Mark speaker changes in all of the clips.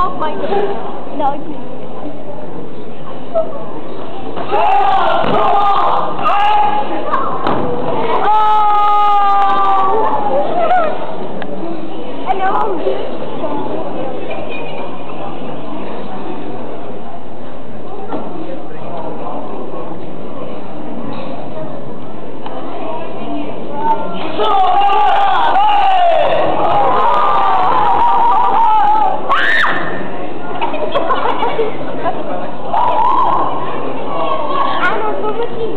Speaker 1: off my nose. No, it's me. Oh! I Ah, não, aqui.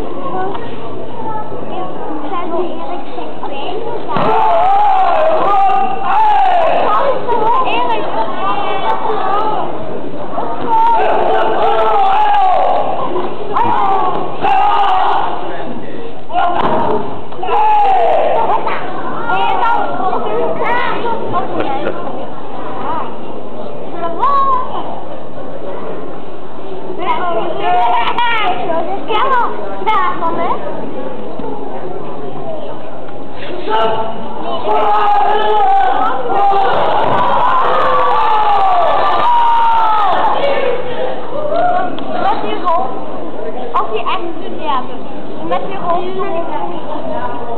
Speaker 1: Eu Vamos fazer ela que segue Met je rol. Als je echt een hebt. Met je rol.